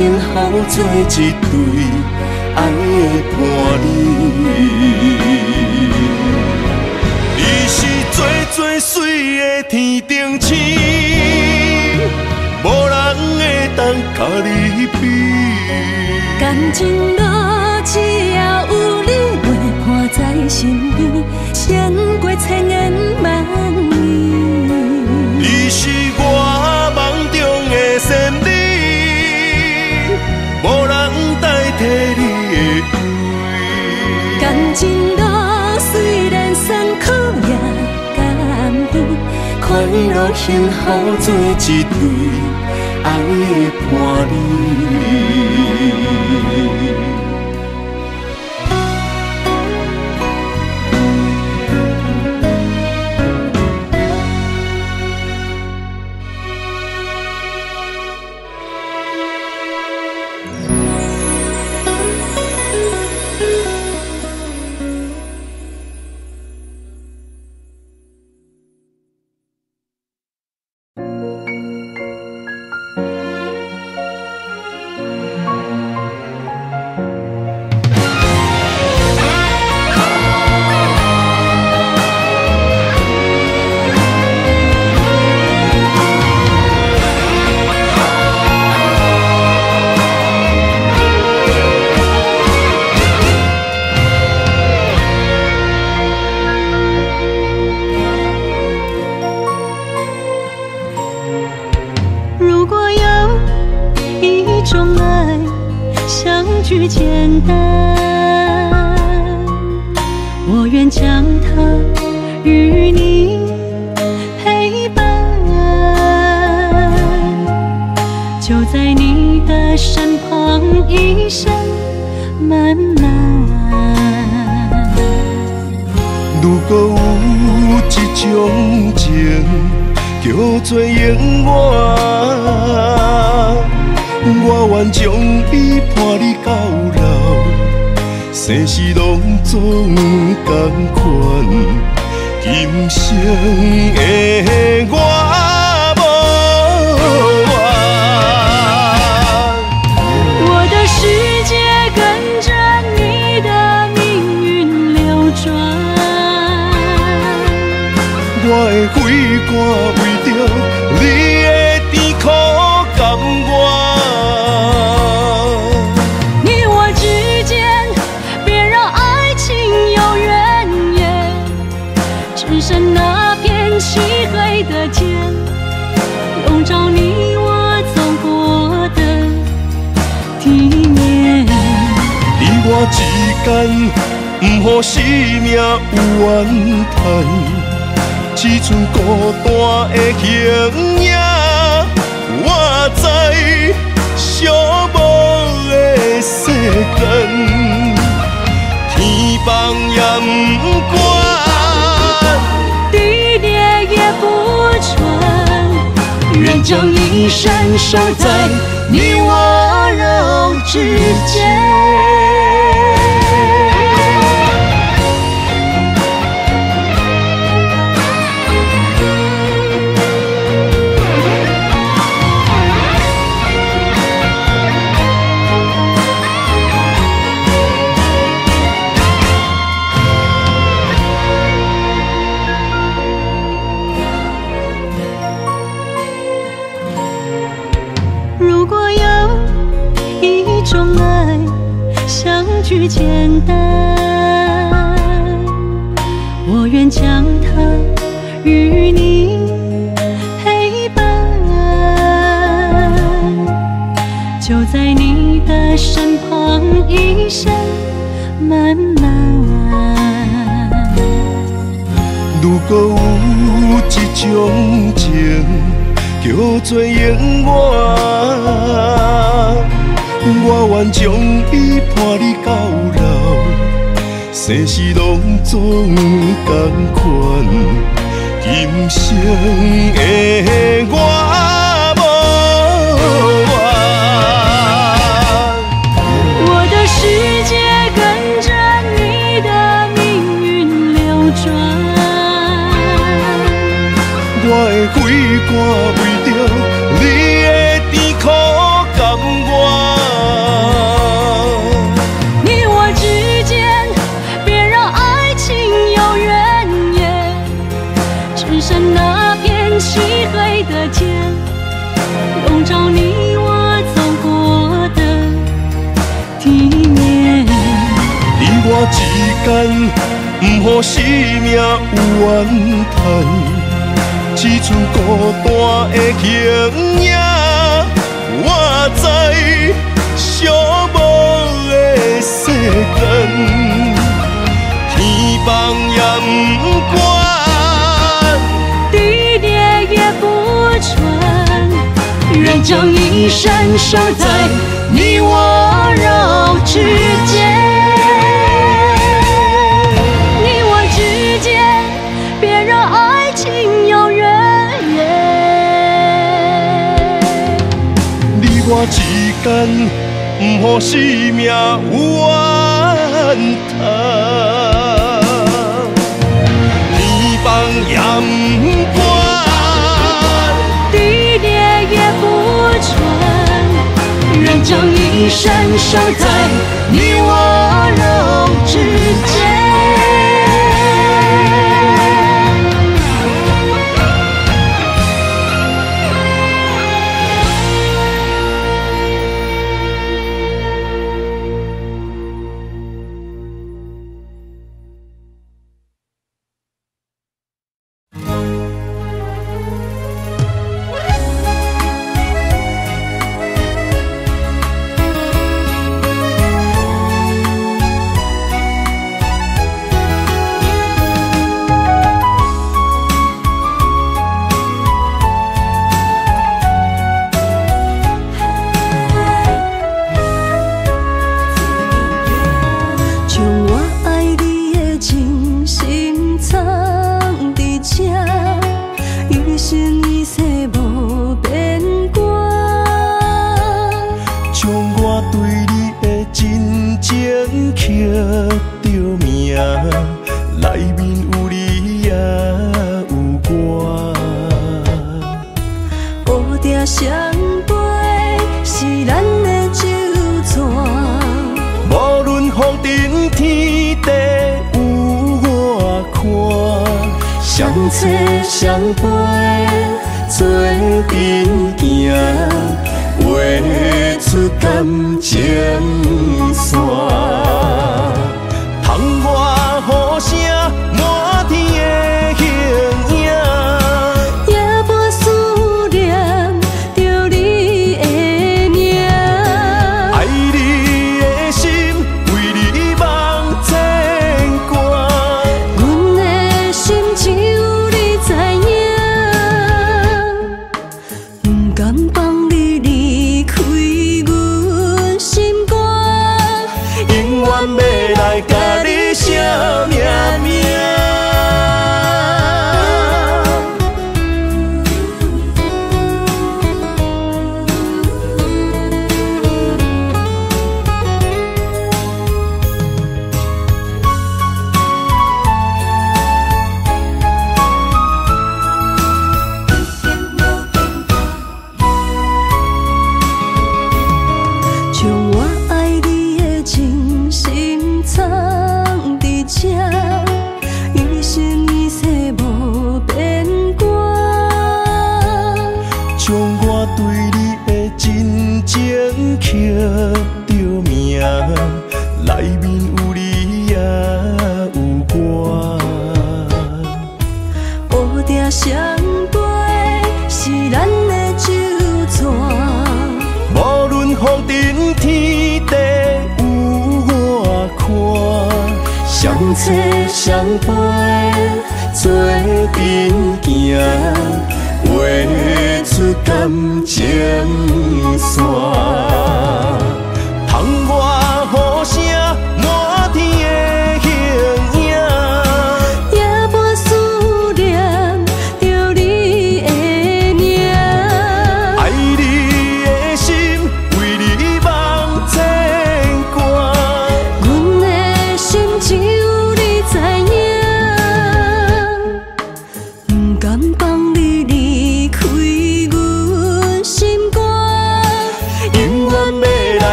今后做一对爱的伴侣。你是最最最的天顶星，无人会当甲你比。感情路只要有你陪伴在身边，胜过千言。情路虽然辛苦也甘甜，快乐幸福做一对爱的伴侣。间不予生命有怨叹，只剩孤单的形影。我知寂寞的世间，天崩也不管，地裂也不穿，愿将一生守在你我肉之间。简单，我愿将它与你陪伴，就在你的身旁，一生漫漫。如果有一种情，叫做永远。我愿将伊伴你到老，生死拢总同款。今生的我无我的世界跟着你的命运流转，我的归歌间，不予生命有怨叹，只剩孤单的形影。我知寂寞的世间，天放也不管，地裂也不穿，愿将一生守在你我肉之间。间，不予生命有怨叹，天放也不管，地裂也不穿，愿将一生守在你我肉之间。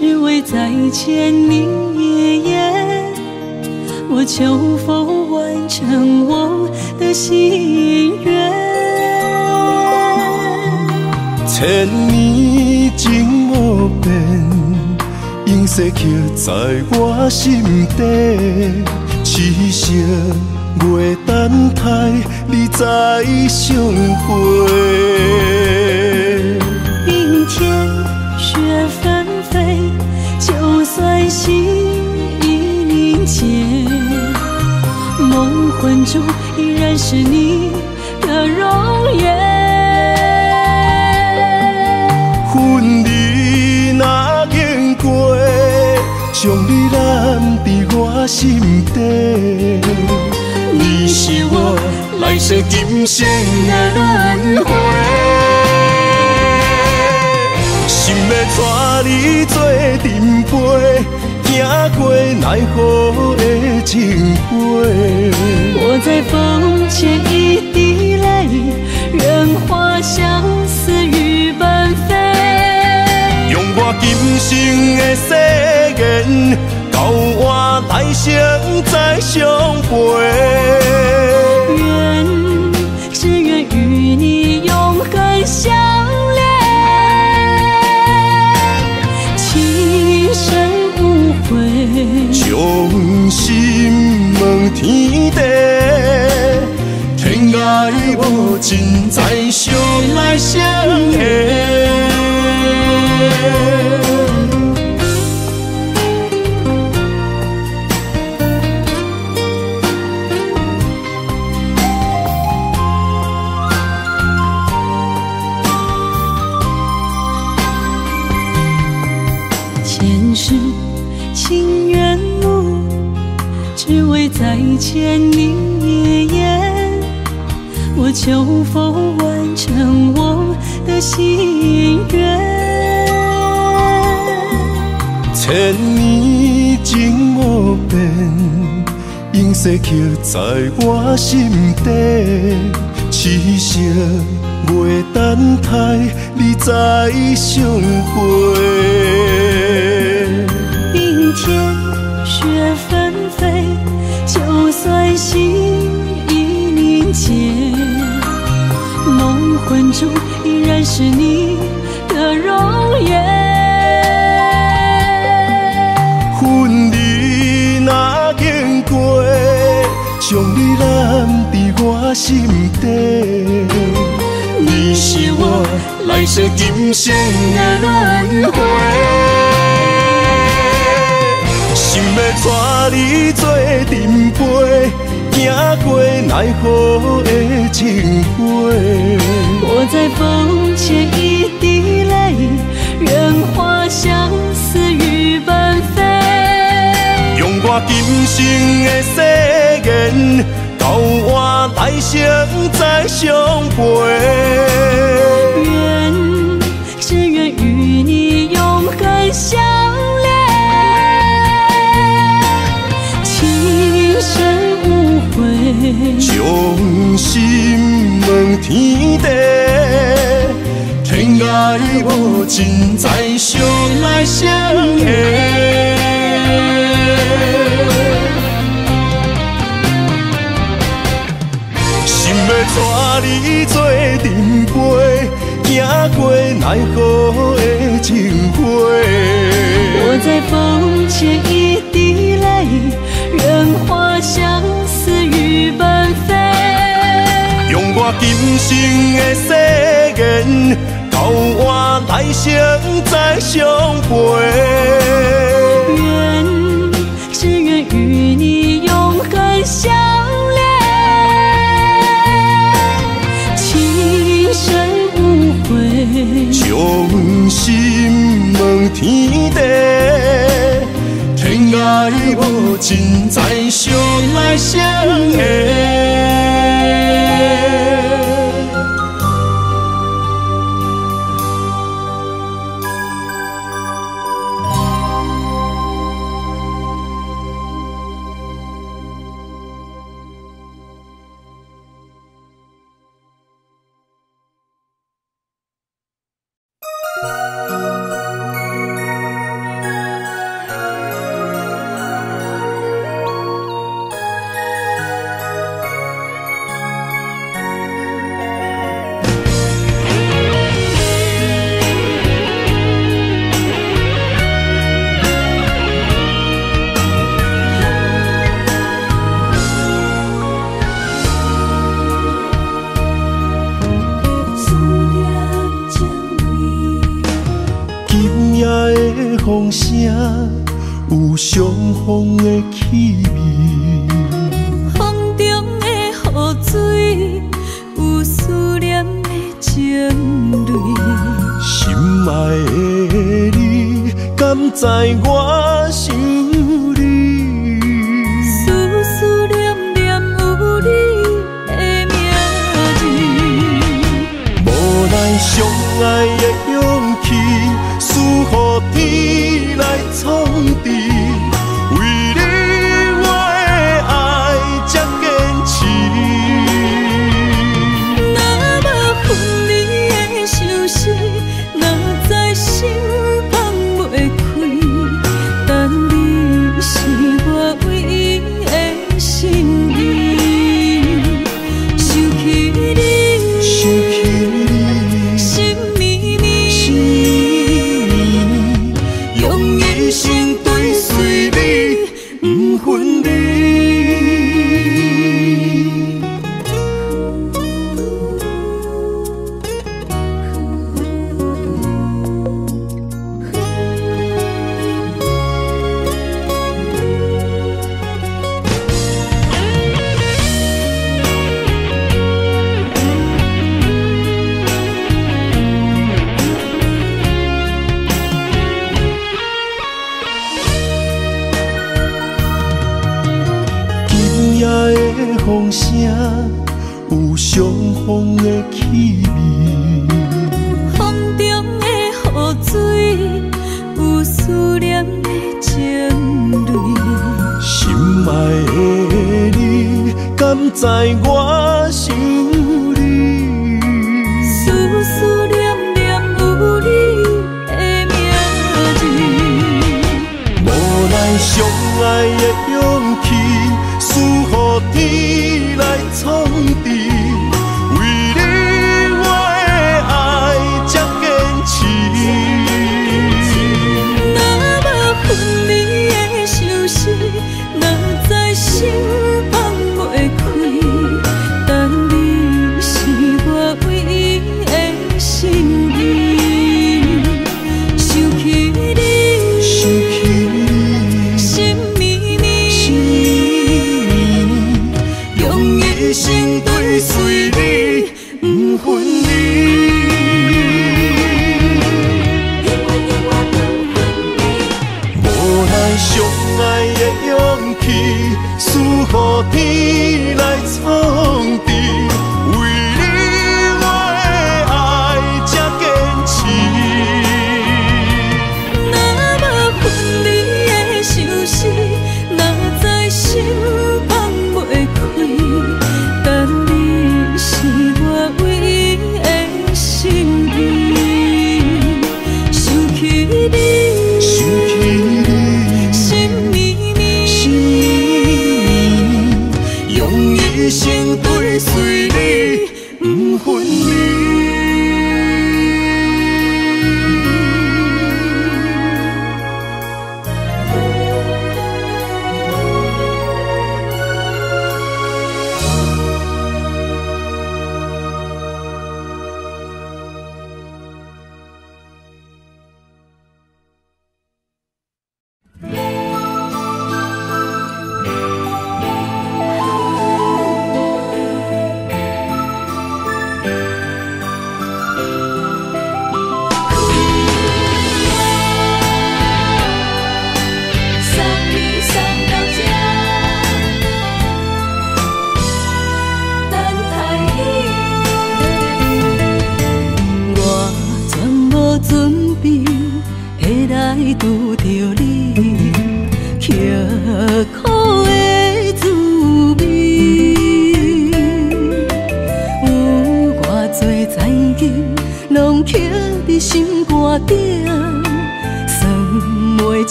只为再见你一眼，我求否完成我的心愿。千年寂寞变，用石刻在我心底，痴心袂等待你再相会。心已凝结，梦魂中依然是你的容颜。分离那经过，将你揽在我心底。你是我来生今生的轮回。要带你做阵陪，行过奈何的情杯。我在风前一滴泪，任花相思雨纷飞。用我今生的誓言，交换来生再相陪。用。心问天地，天涯无尽，再相来相会。永世刻在我心底。痴心袂等待，你再相会。冰天雪纷飞，就算心已凝结，梦魂中依然是你的容颜。揽伫我心底。你是我来世今生的轮回，想要带你做阵陪，行过奈何的情杯。我在风前一滴泪，任花相思雨纷飞。用我今生的誓言，交换来生再相陪。愿只愿与你永恒相连，情深无悔。将心问天地，天涯无尽，再相来相会。带你做阵陪，行过奈何的情花。我在风前一滴泪，任花相思雨纷飞。用我今生的誓言，交换来生再相陪。天地，天涯无尽，再相爱相会。从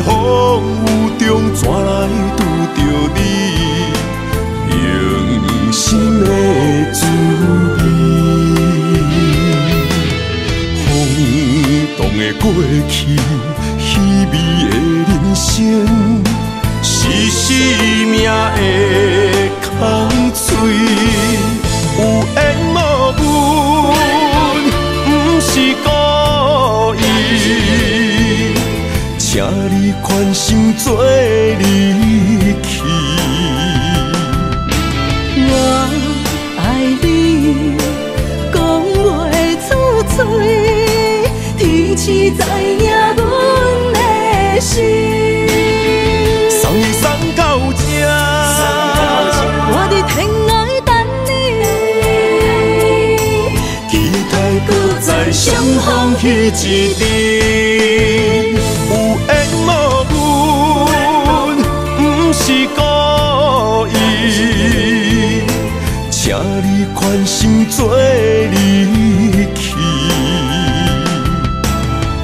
风雨中，怎来拄着你？用心的滋味，荒唐的过去，凄美的人生，是生命的。你宽心做离去。我爱你，讲袂出嘴，天赐知影阮的心。送你送到这，我伫天涯等你，期待搁再相逢彼一日。请你宽心做离去。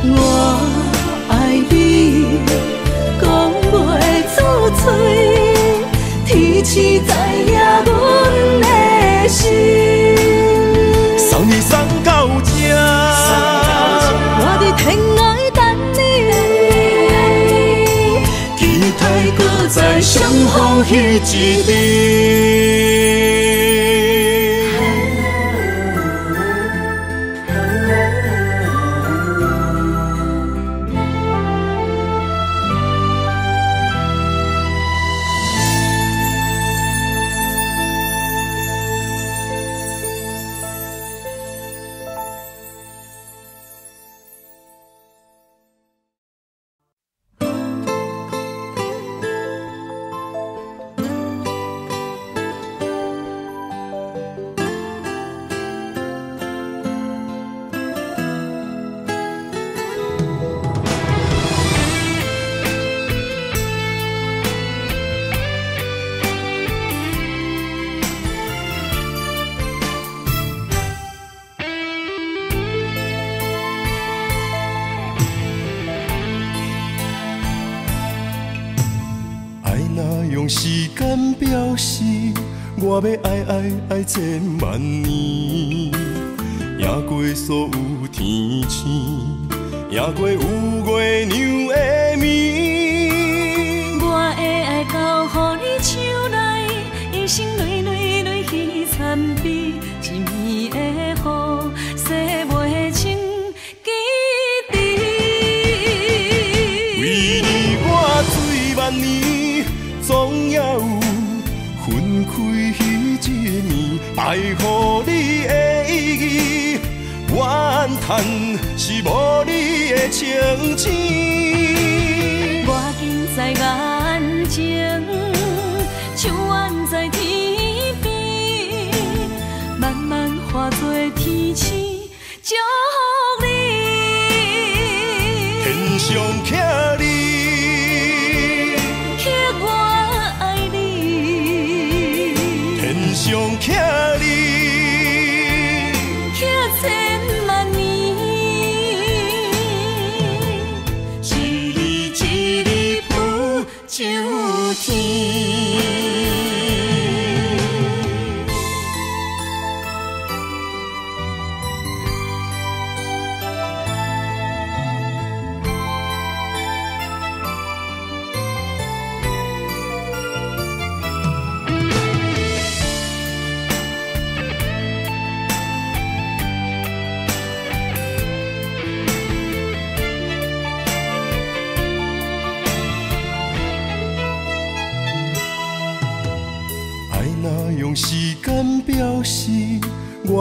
我爱你，讲袂出嘴，天赐知影阮的心。送你送到这，我伫天涯等你，期待搁再相逢彼一日。开迄一暝，爱予你的意义，怨叹是无你的情痴。我近在眼前，手挽在天边，慢慢化作天星，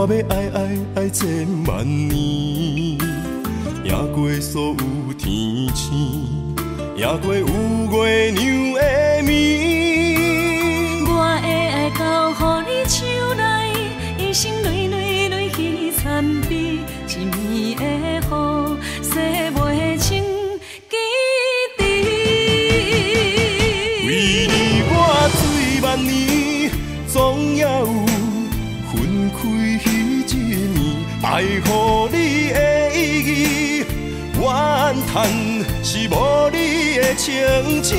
要爱爱爱千万年，赢过所有天星，赢过有月娘的无你的晴天。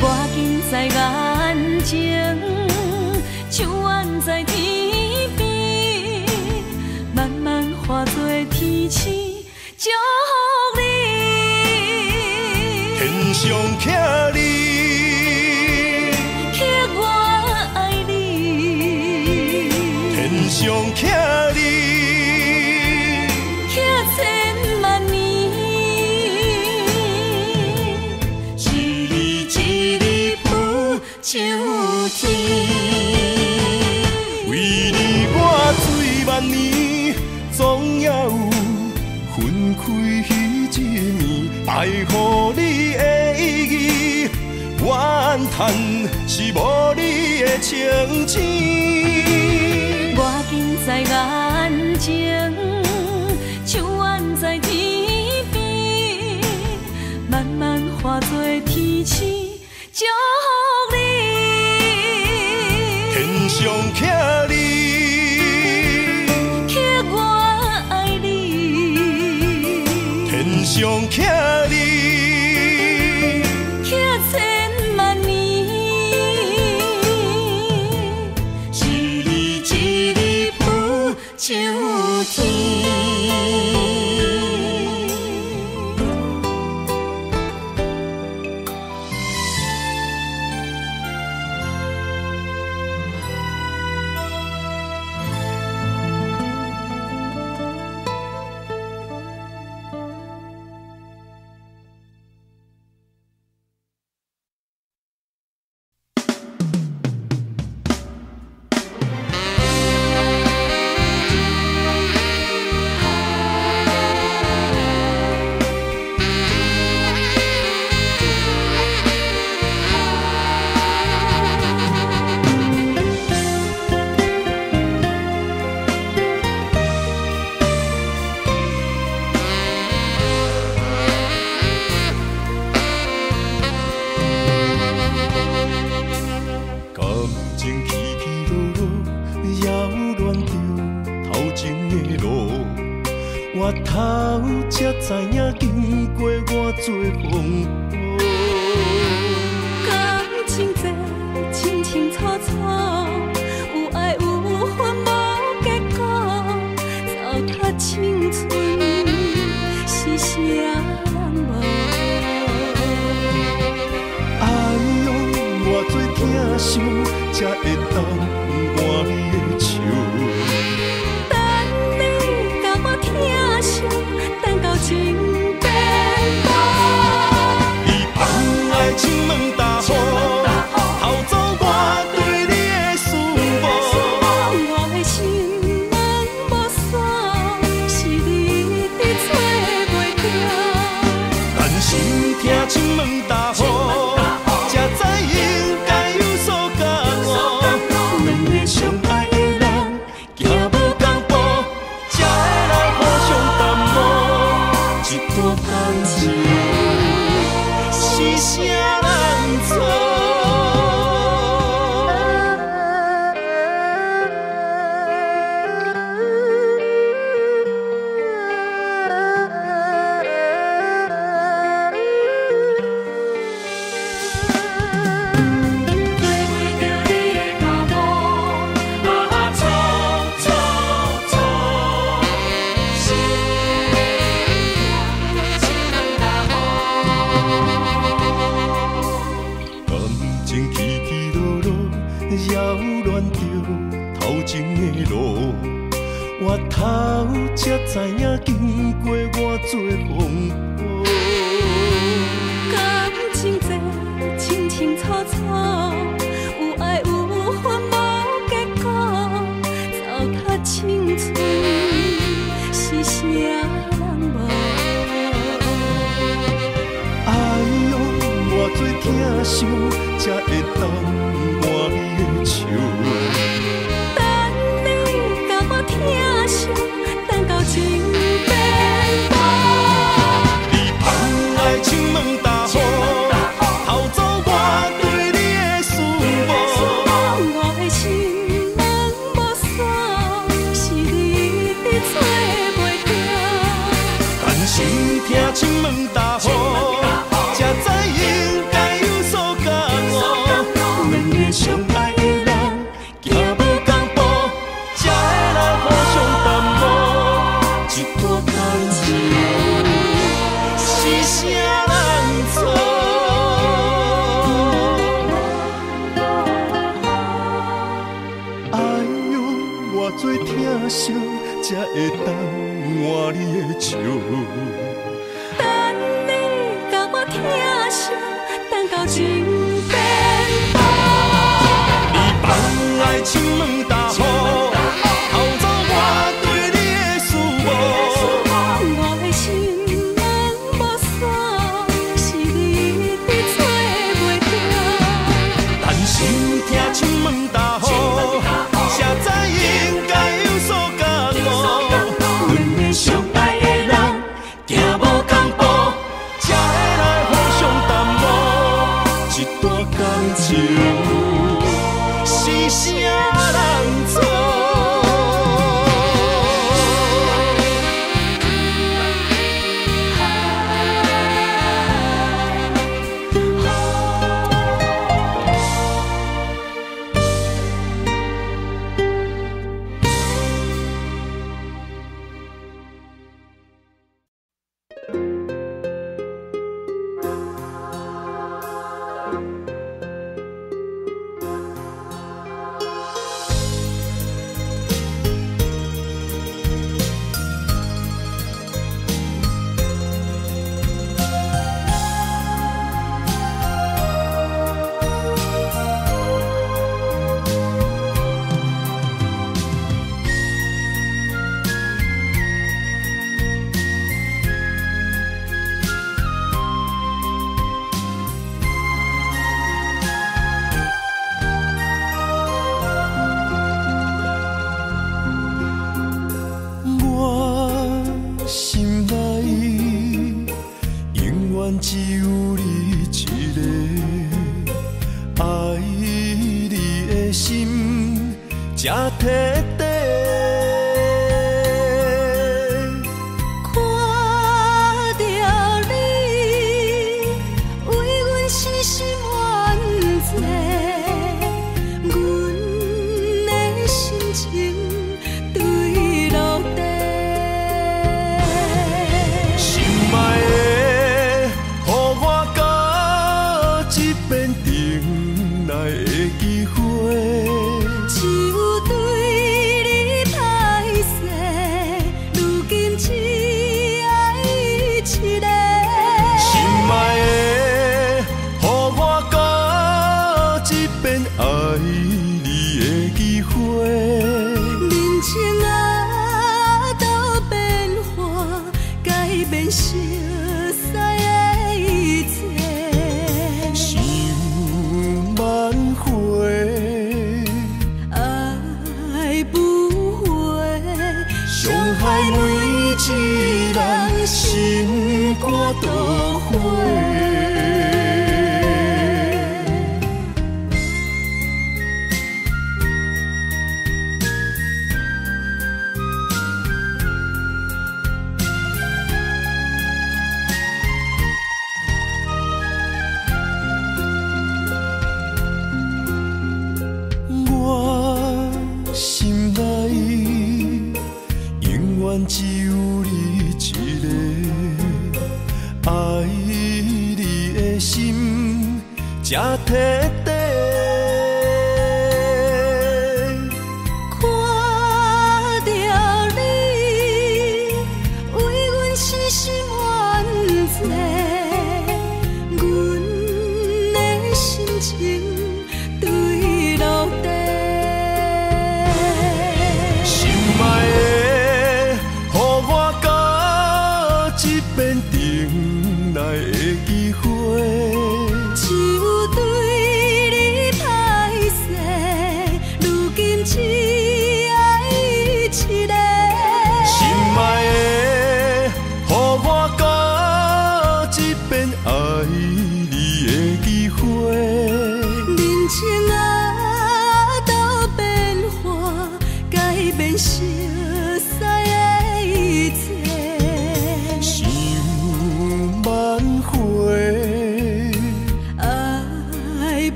我近在眼前，手挽在天边，慢慢化作天星，祝福你。天上倚你，倚我爱你。天上倚。是无你的清醒。我在。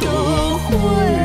都会。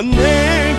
one day.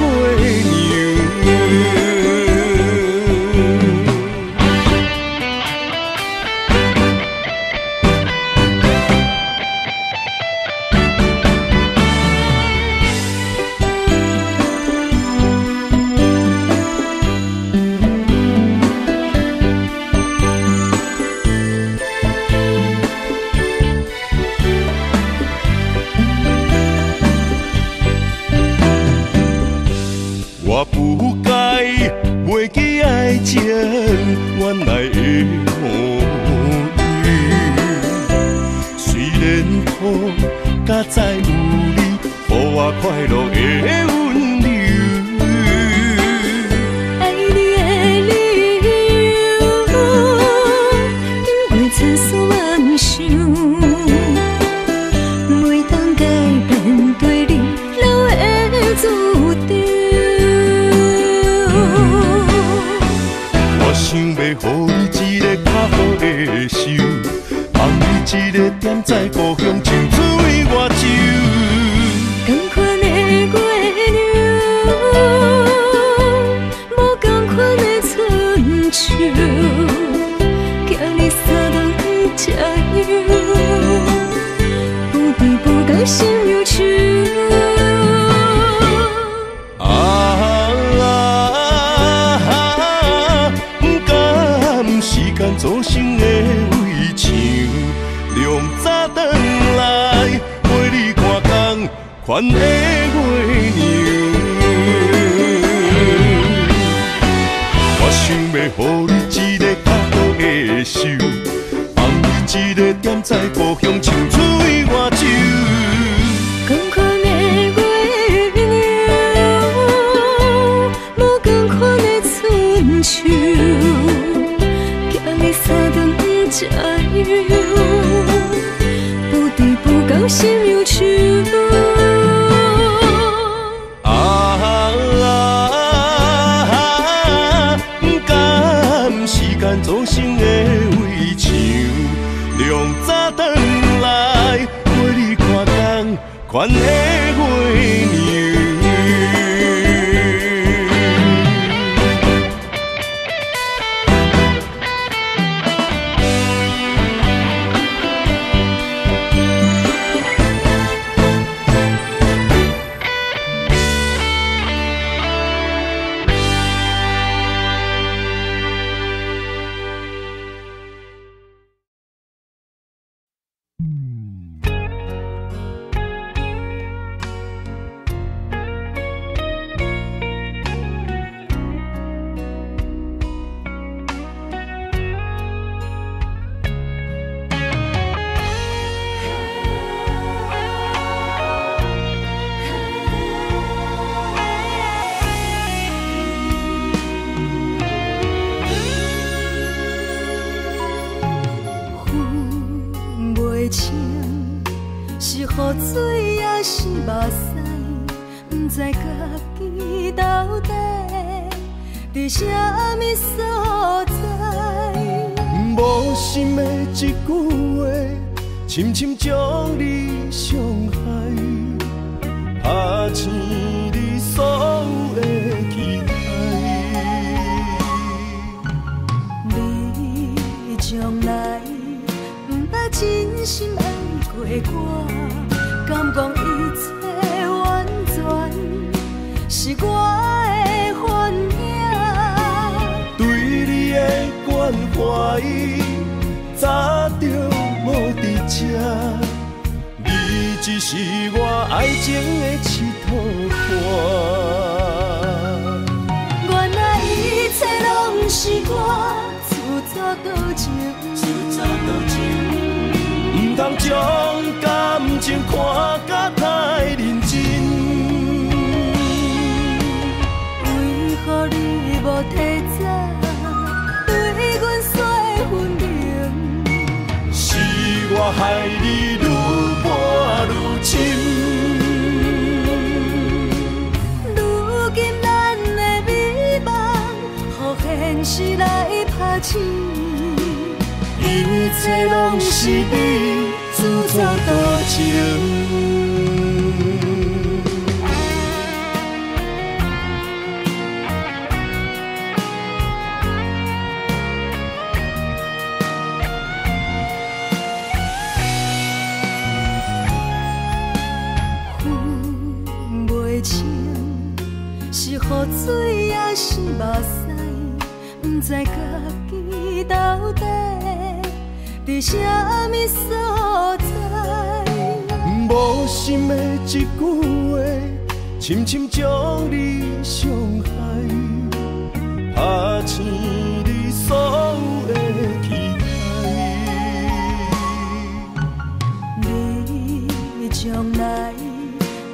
从来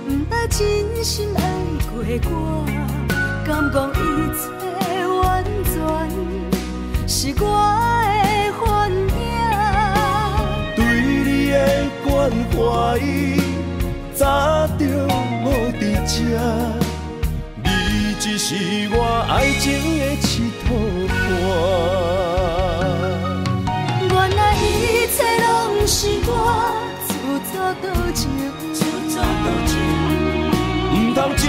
不捌真心爱过我，敢讲一切完全是我的幻影？对你的关怀，早就无伫这。你只是我爱情的佚佗伴。原来一切拢是我多情，唔通将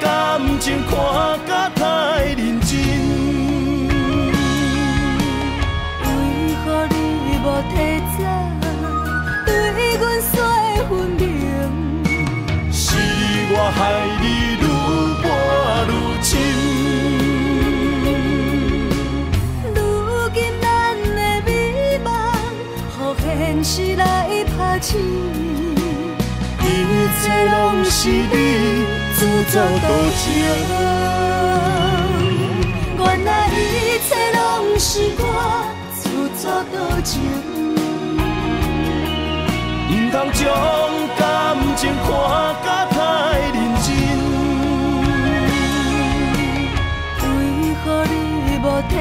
感情看甲太认真。为何你无提早对阮说分明？是我害你愈搬愈深。如今咱的美梦，予现实来醒，一切拢是你自作多情。原来一切拢是我自作多情。唔通将感情看甲太认真。为何你无提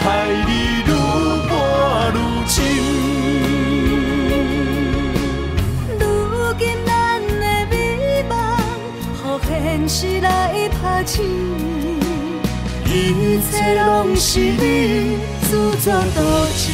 害你愈搬愈深。如今咱的美梦，予现实来拍醒，一切拢是你自作多情。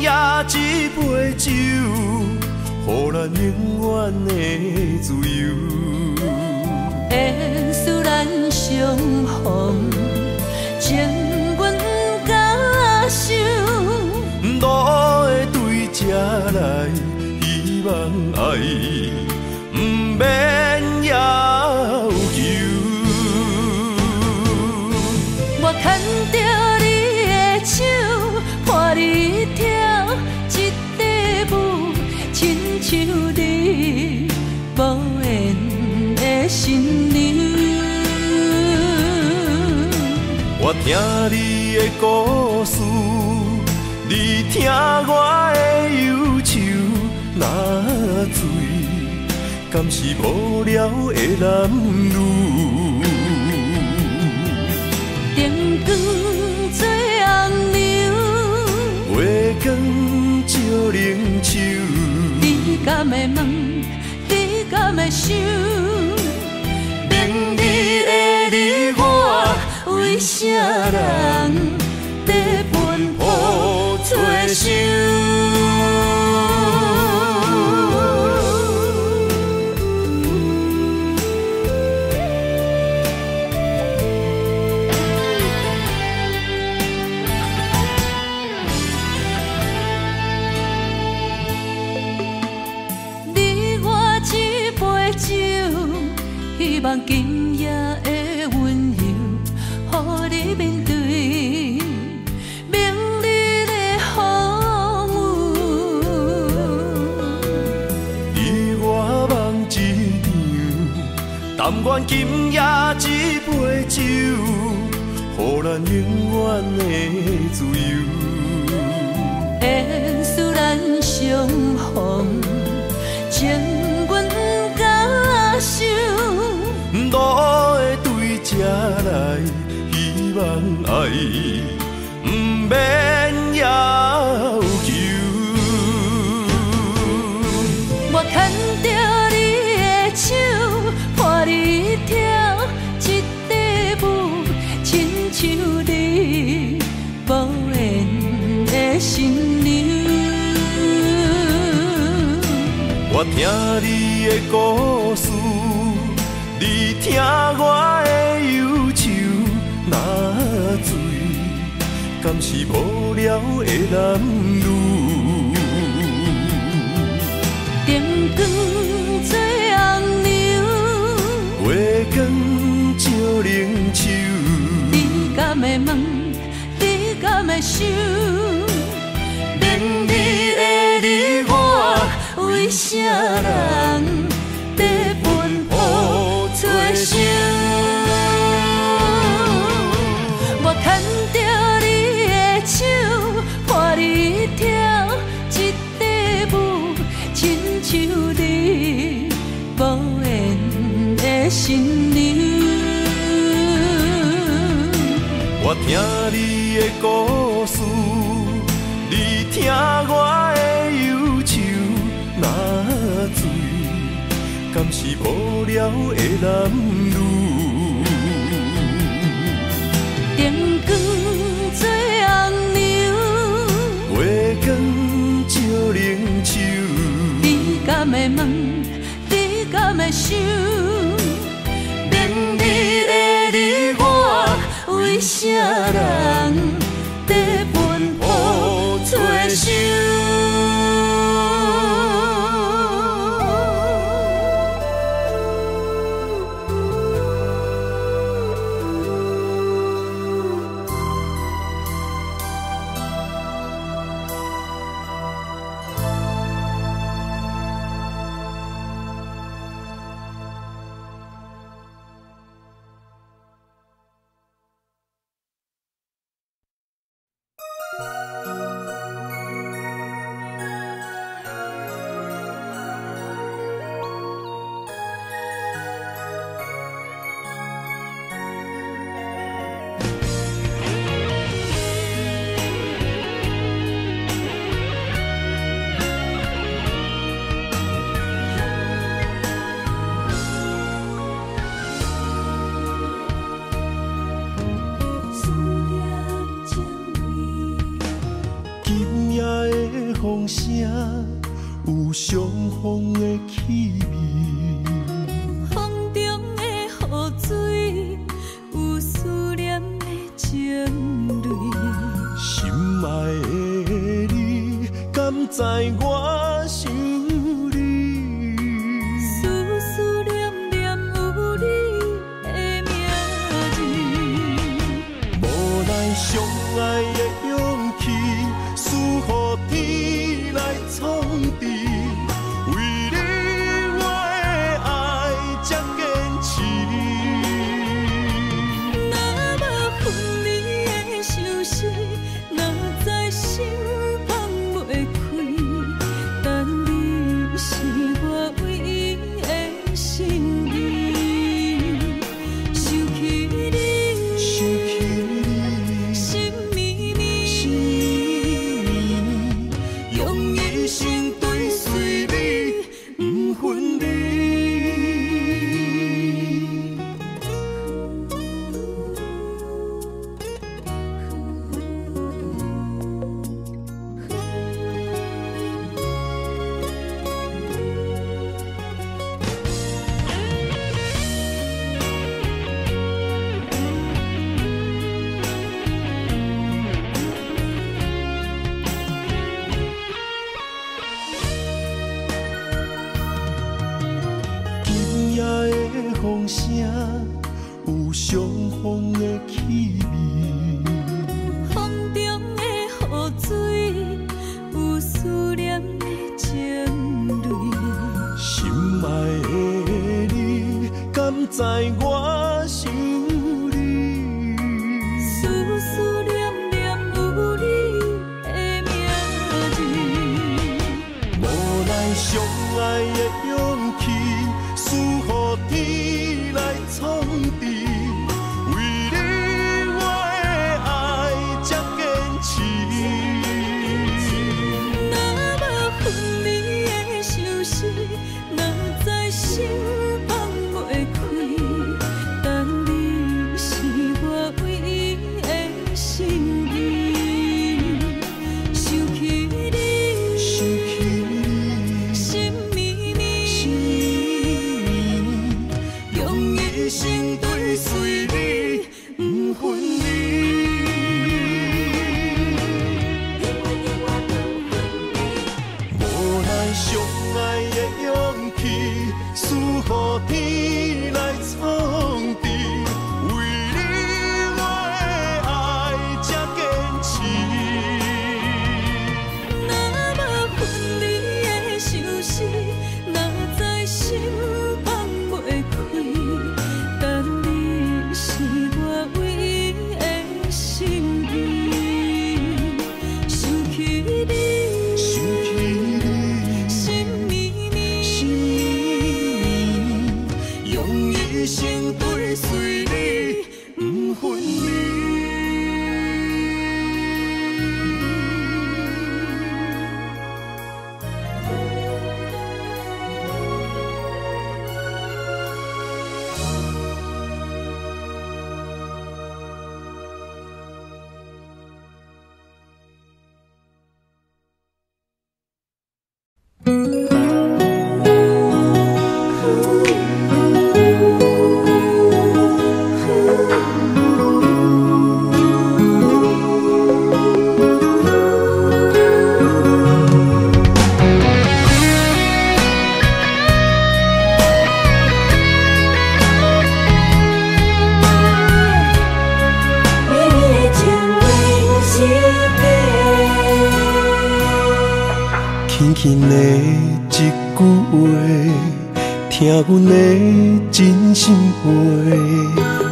愿今夜一杯酒，予咱永远的自由。缘使咱相逢，情愿甲守。路会对这来，希望爱不免要亲像你无言的新娘。我听你的故事，你听我的忧愁，那醉，敢是无聊的男女？灯光做红娘，月光照冷秋，敢会问？你敢会想？明日的你我，为啥人在奔波做想？场，但愿今夜一杯酒，予咱永远的自由。缘使咱相逢，情愿甲守。路会对这来，希望爱不免要我听你的故事，你听我的忧愁，那醉，敢是无聊的男女？灯光做红娘，月光照冷秋，你敢会问？你敢会想？明日的你我，为啥人在奔波做想？我牵着你的手，伴你跳一支舞，亲像你无言的新娘。我听你的故事，你听我无聊的男女？灯光做红娘，月光照冷秋，你敢会问？你敢会想？明日的你我，为啥人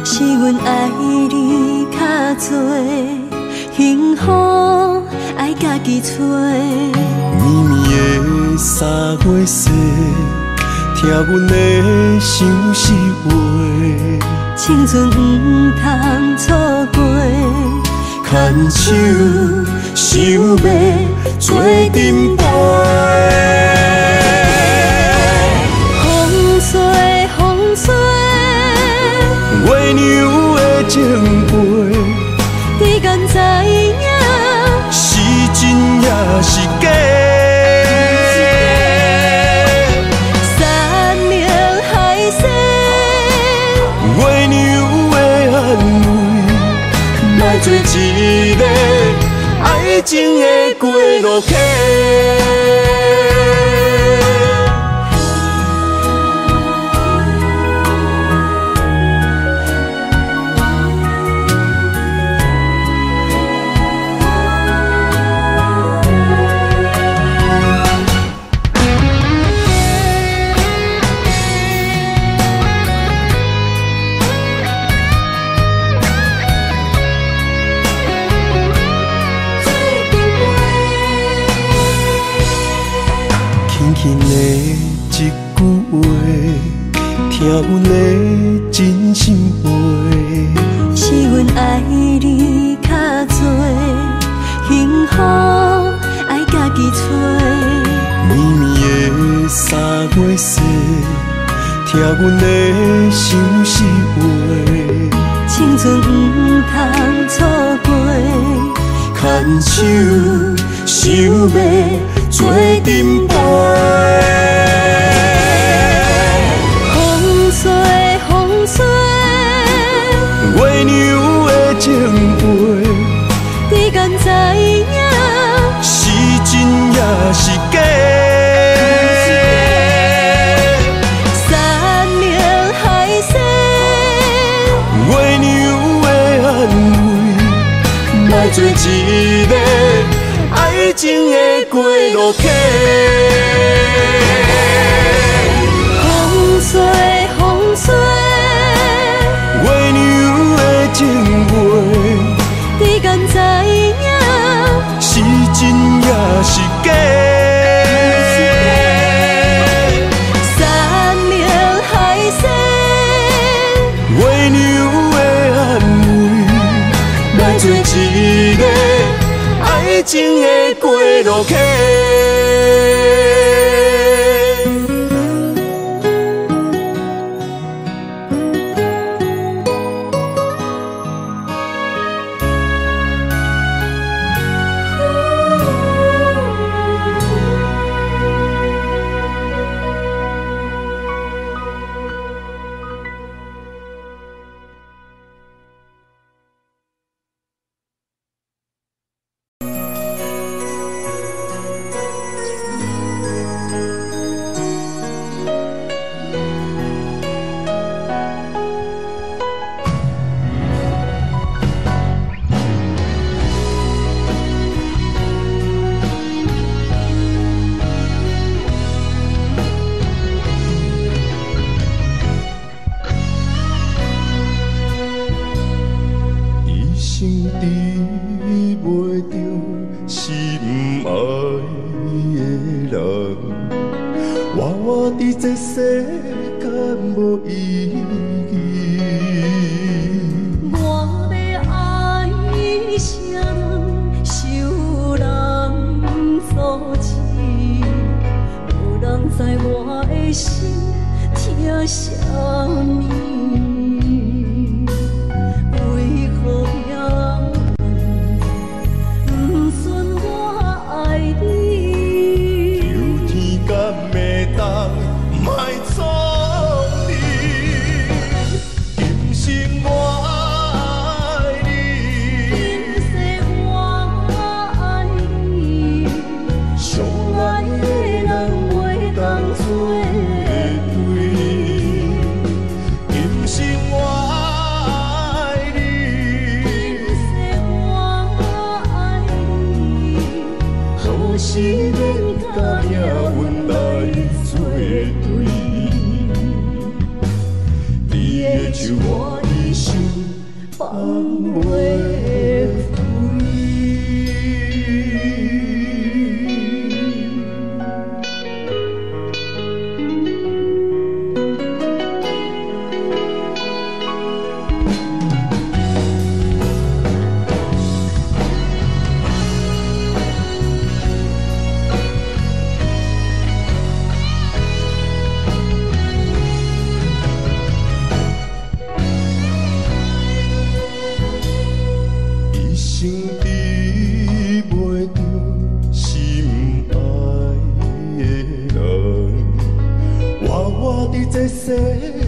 是阮爱你较多，幸福爱家己找。绵绵的三月雪，听阮的相思话。青春唔通错过，牵手想要做枕。过牵手想要做阵的过 say.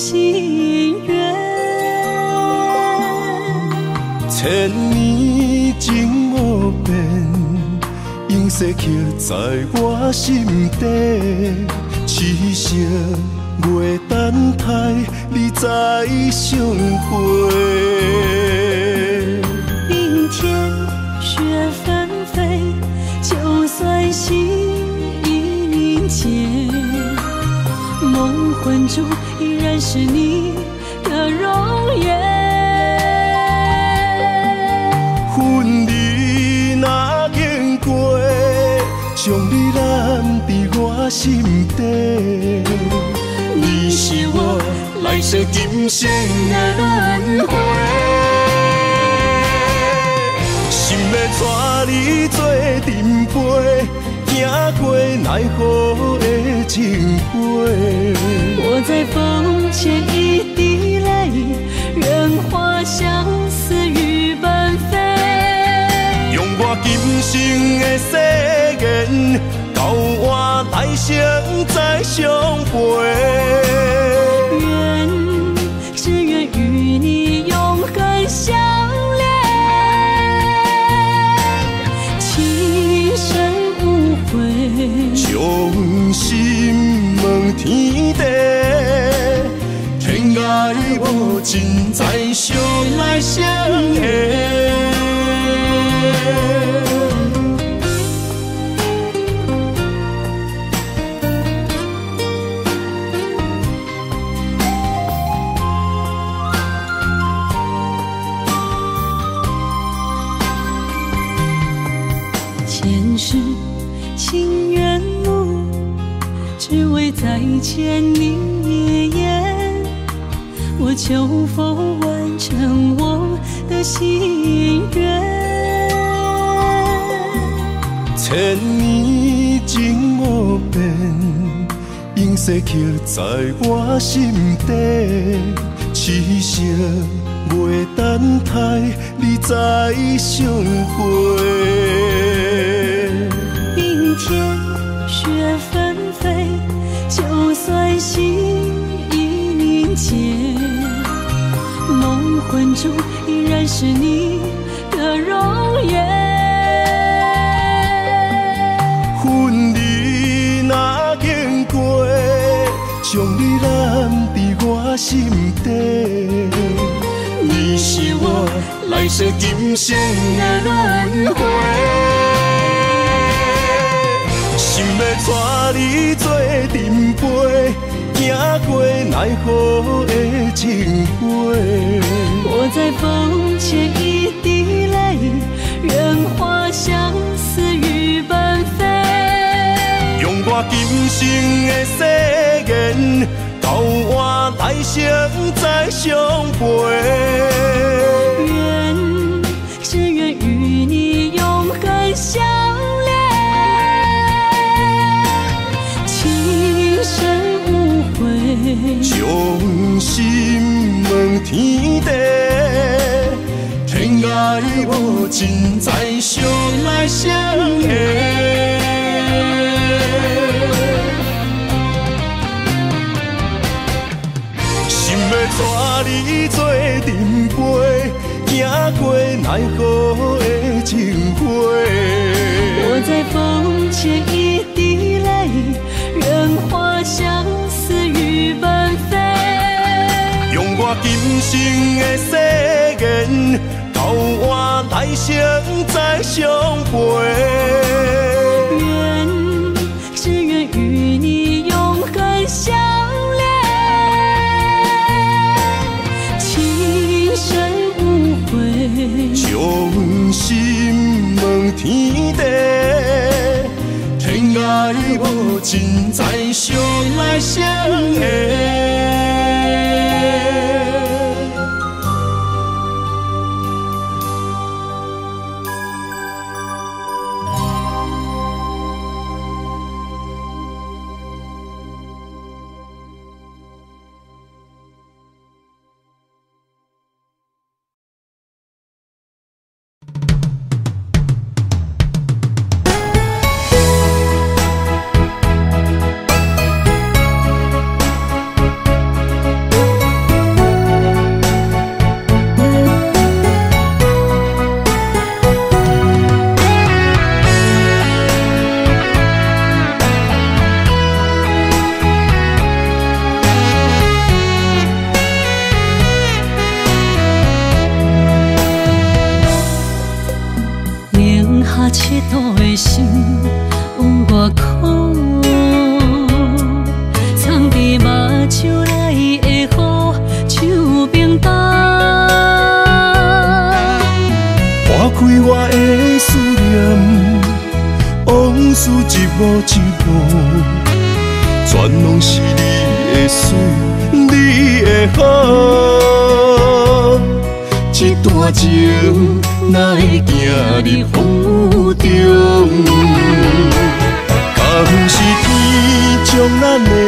心愿，千年真不变，永世刻在我心底，痴心月等待，你在相会。冰天雪纷飞，就算心已凝结，梦魂中。然是你的容颜。恨你那经过，将你揽在我心底。你是我来生今生的轮回。心要带你做沉杯。行过奈何的情话。我在风前一滴泪，任花香似雨般飞。用我今生的誓言，交换来生再相陪。尽在相爱想去。就否完成我的心愿？千年情无变，永世刻在我心底。此生袂等待，你再相会。明天。魂中依然是你的容颜。恨你那经过，将你揽在我心底。你是我来生今生的轮回，想要带你做阵陪。行过奈何的情花，我在风前一滴泪，任花相思雨纷飞。用我今生的誓言，交换来生再相陪。愿只愿与你永恒相恋，情深无悔。将心问天地，天涯无尽，在相来相会。心要带你做阵陪，行过奈何的情花。我在风前我今生的誓言，交换来生再相陪。愿只愿与你永恒相恋，情深无悔。将心问天地，天涯无尽，再相来相会。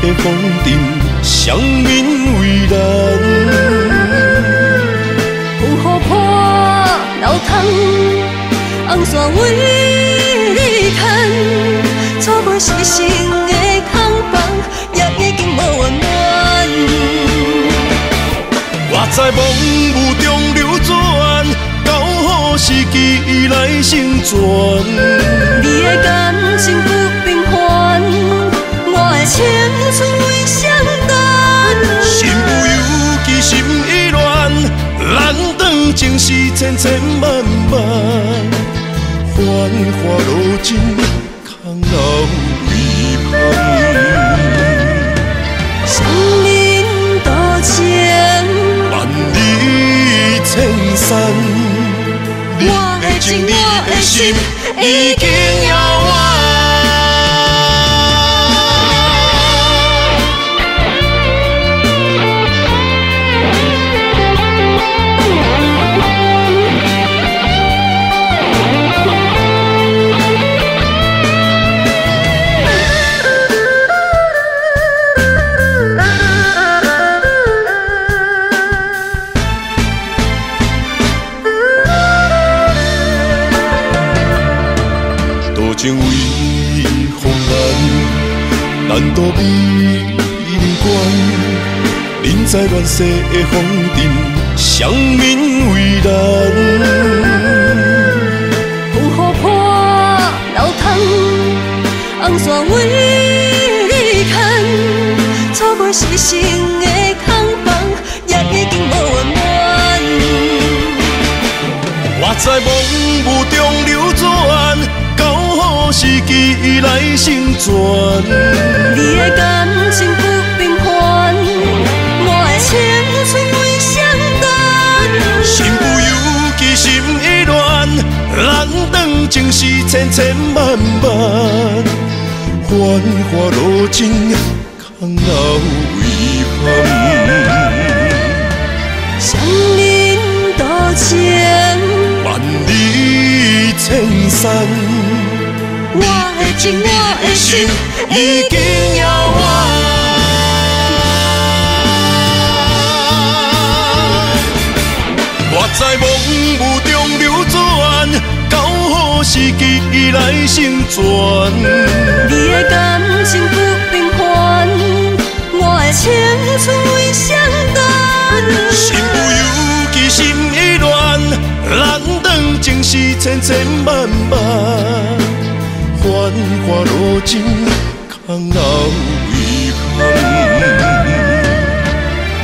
的风尘，双面为难。有雨破流汤，红线为你牵，错过是心的空房，也已经无温暖。我在梦雾中流转，到好时机来成全。你的感情是千千万万，繁华落尽，空留遗憾。生命多情，万里千山，我的情，我的心已经世的风尘，双面为难。有雨破流汤，红线为你牵，错过是心的空房，也已经无温暖。我在梦雾中流转，到好时机来成全。千千万万，繁华路尽，空留遗憾。双人多情，万里千山，我的情，我的心已经我是记忆来成全。你的感情不平凡，我的青春为谁断？身不由己，心已乱，人当情是千千万万，繁华落尽，空留遗憾。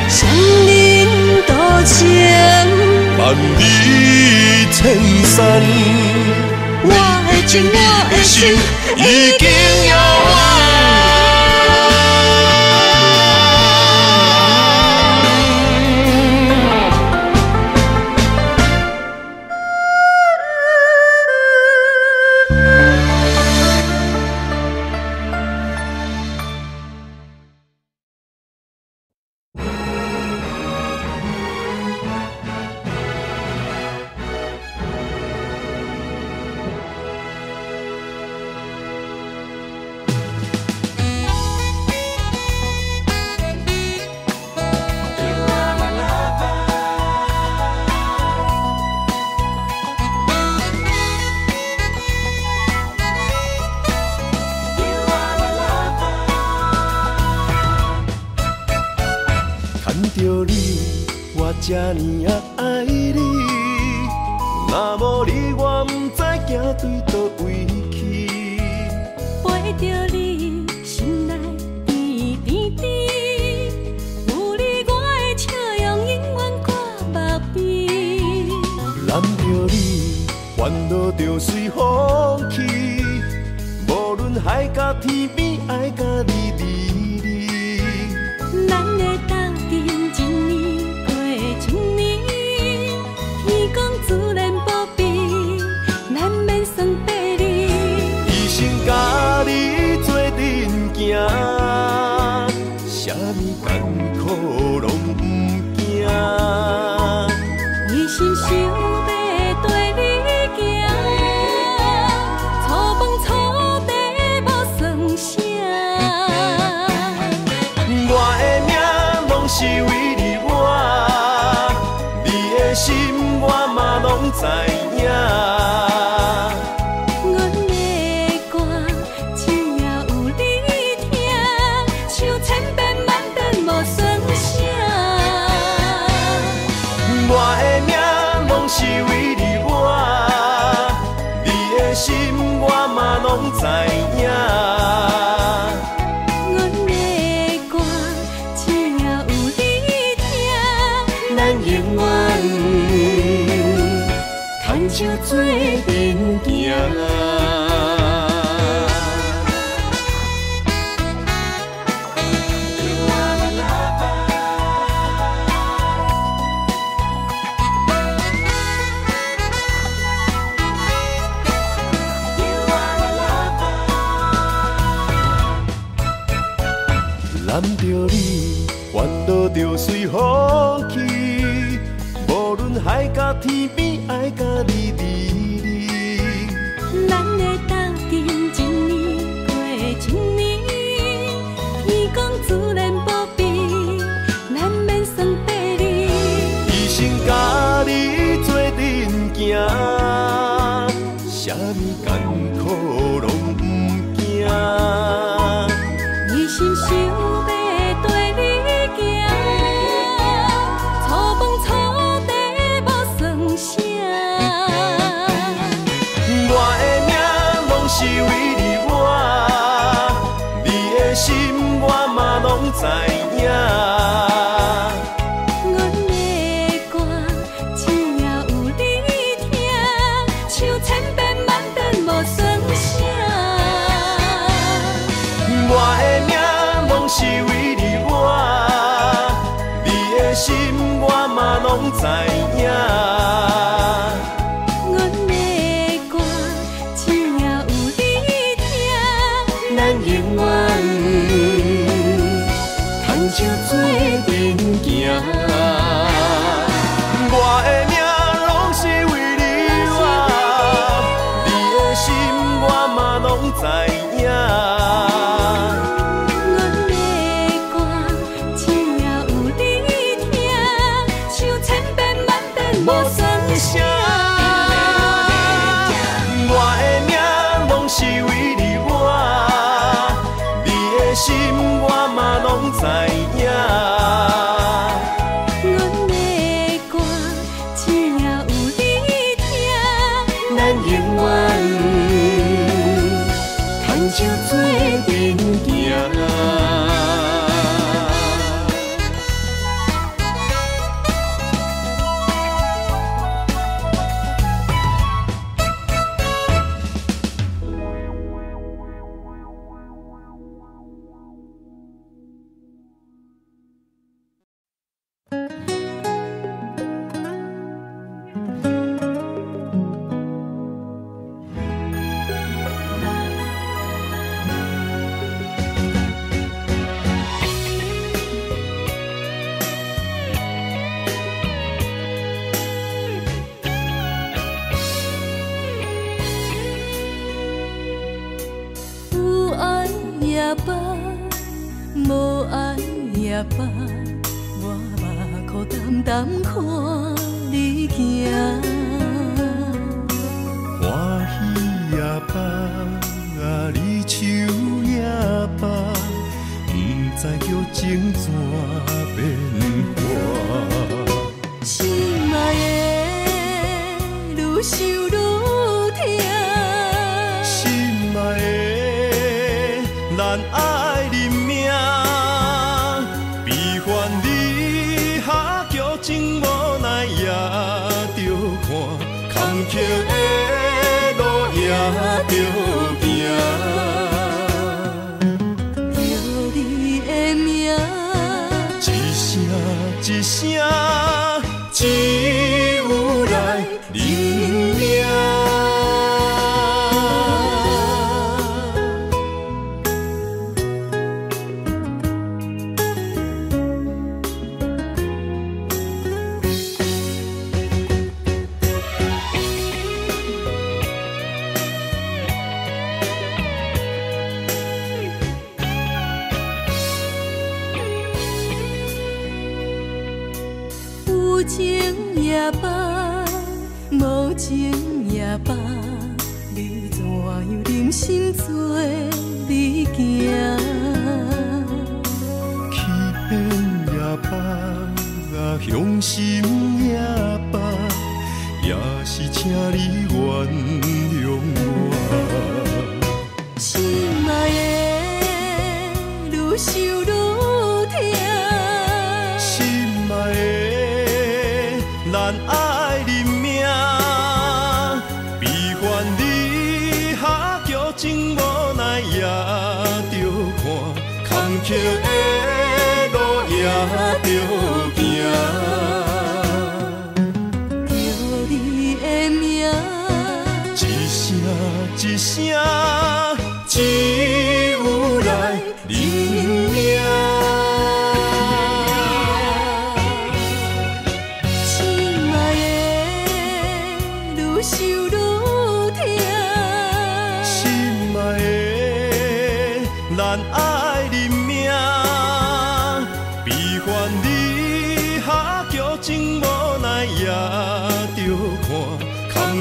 相恋多情，万里千山。情，我的心，已经我目眶澹澹看。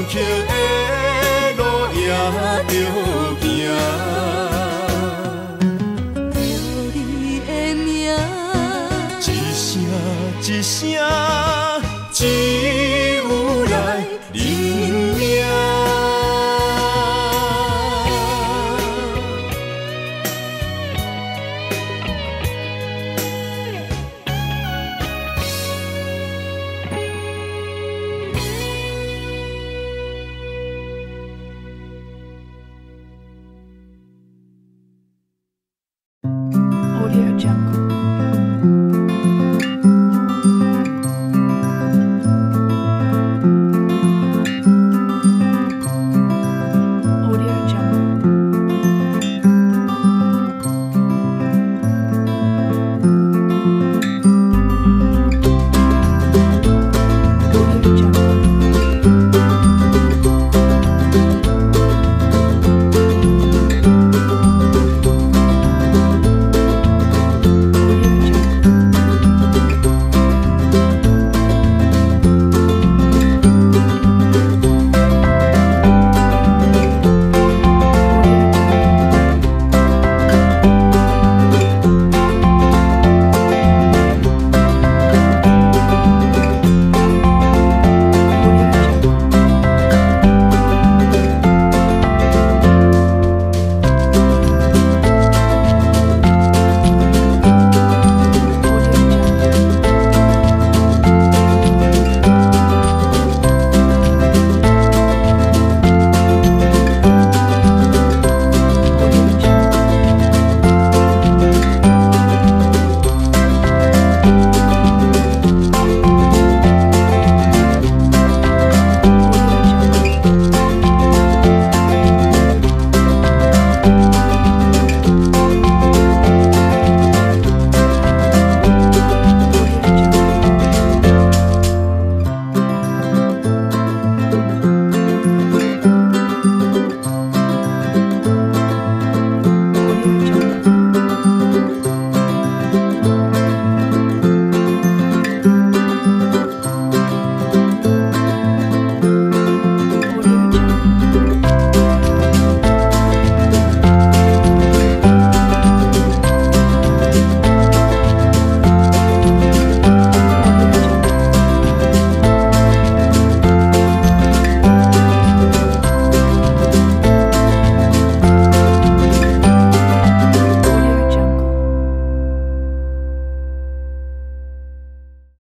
轻的路也着行。叫你的名，一声一声。